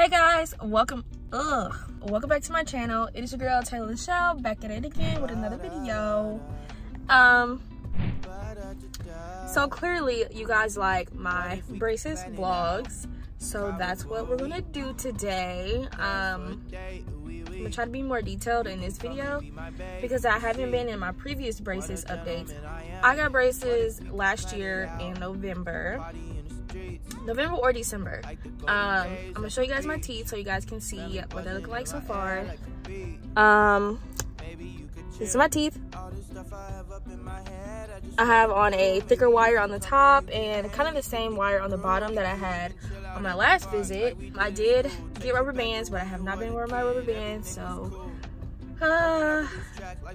Hey guys, welcome ugh, welcome back to my channel. It is your girl Taylor LéChele back at it again with another video. Um so clearly you guys like my braces vlogs. So that's what we're gonna do today. Um I'm gonna try to be more detailed in this video because I haven't been in my previous braces updates. I got braces last year in November. November or December. Um, I'm gonna show you guys my teeth so you guys can see what they look like so far. Um, this is my teeth. I have on a thicker wire on the top and kind of the same wire on the bottom that I had on my last visit. I did get rubber bands, but I have not been wearing my rubber bands, so uh,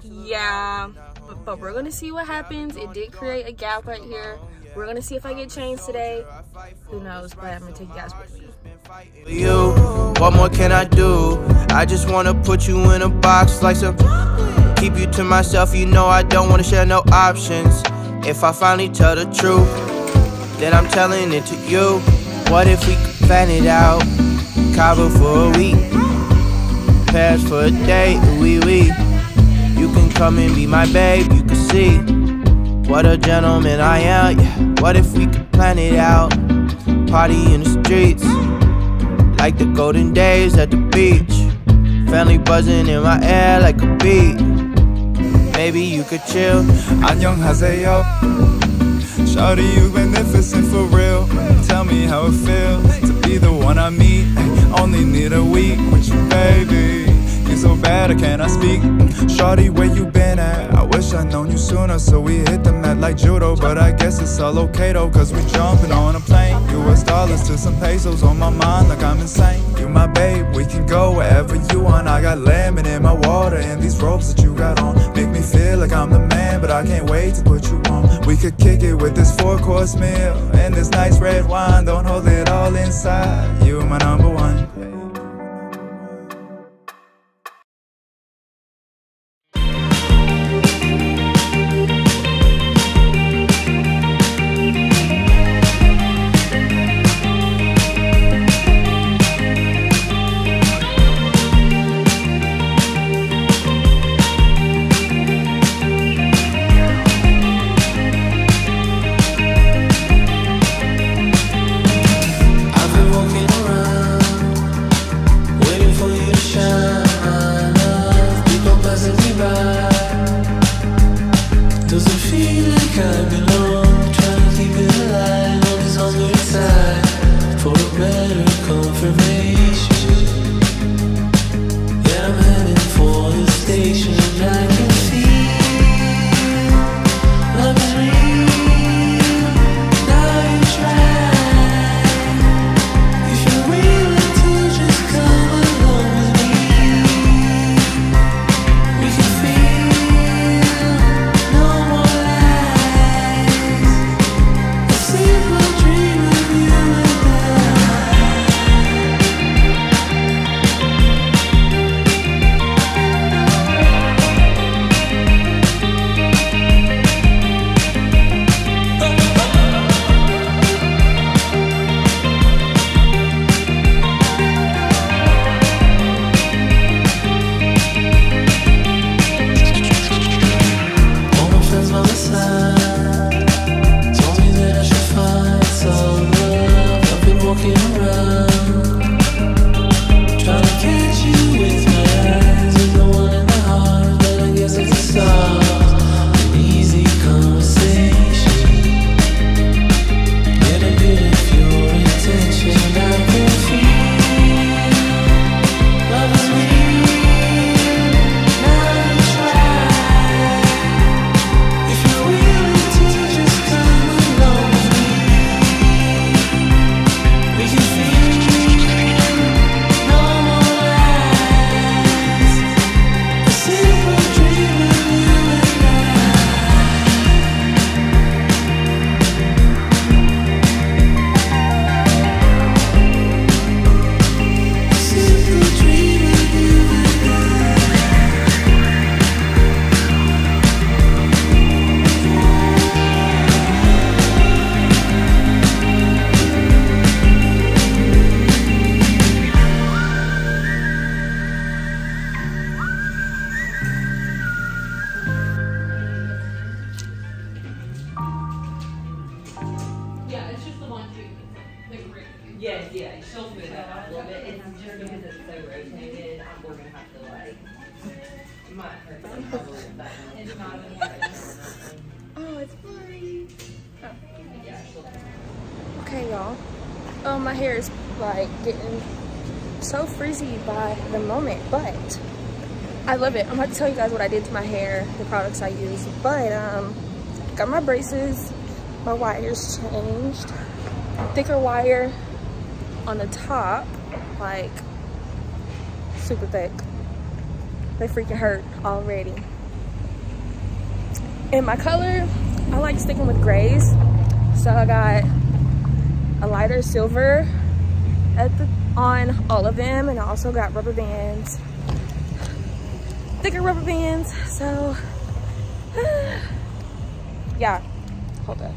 yeah. But, but we're gonna see what happens. It did create a gap right here. We're gonna see if I get changed today. Who knows, but I'm gonna take you guys with me. You, what more can I do? I just wanna put you in a box like some. Keep you to myself, you know I don't wanna share no options. If I finally tell the truth, then I'm telling it to you. What if we could plan it out? Cabo for a week, Paris for a day, wee wee. You can come and be my babe, you can see what a gentleman I am. Yeah. What if we could plan it out? Party in the streets, like the golden days at the beach. Family buzzing in my air like a beat. Maybe you could chill. 안녕하세요. Shawty, you magnificent for real. Tell me how it feels to be the one I meet. Only need a week with you, baby. You so bad, I cannot speak. Shawty, where you been at? I wish known you sooner, so we hit the mat like judo. But I guess it's all okay though, cause we jumping on a plane. US dollars to some pesos on my mind, like I'm insane. You my babe, we can go wherever you want. I got lemon in my water, and these robes that you got on make me feel like I'm the man, but I can't wait to put you on. We could kick it with this four course meal and this nice red wine. Don't hold it all inside. You my number one. That a little bit. It's just because it's so rotated, we're gonna have to like, that. It's not Oh, it's blurry. Okay, y'all. Oh, my hair is like getting so frizzy by the moment, but I love it. I'm about to tell you guys what I did to my hair, the products I use. But um, got my braces, my wires changed, thicker wire on the top, like super thick. They freaking hurt already. And my color, I like sticking with grays. So I got a lighter silver at the on all of them and I also got rubber bands thicker rubber bands so yeah hold up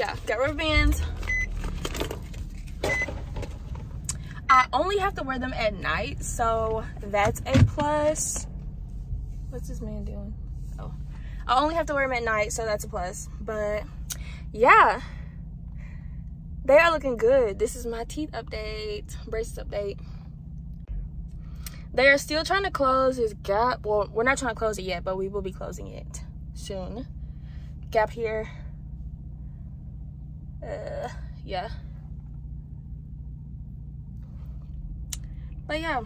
yeah got rubber bands I only have to wear them at night so that's a plus what's this man doing oh I only have to wear them at night, so that's a plus. But yeah, they are looking good. This is my teeth update, braces update. They are still trying to close this gap. Well, we're not trying to close it yet, but we will be closing it soon. Gap here. Uh, yeah. But yeah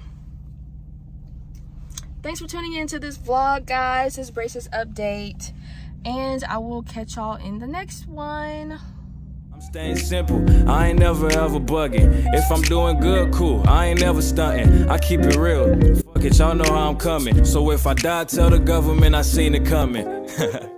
thanks for tuning into this vlog guys this braces update and i will catch y'all in the next one I'm staying simple, I ain't never ever bugging. If I'm doing good, cool, I ain't never stunting. I keep it real. Fuck it, y'all know how I'm coming. So if I die, tell the government I seen it coming.